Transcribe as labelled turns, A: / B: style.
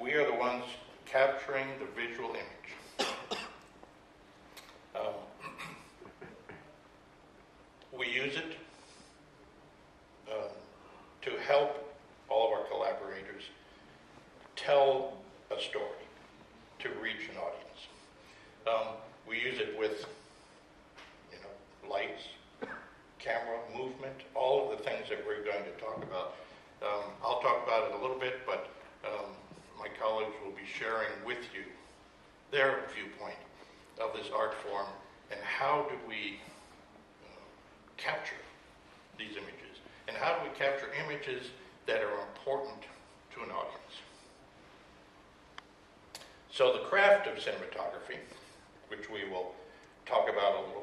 A: We are the ones capturing the visual image. Um, we use it um, to help all of our collaborators tell a story to reach an audience. Um, we use it with, you know, lights, camera, movement, all of the things that we're going to talk about. Um, I'll talk about it a little bit, will be sharing with you their viewpoint of this art form and how do we uh, capture these images and how do we capture images that are important to an audience. So the craft of cinematography, which we will talk about a little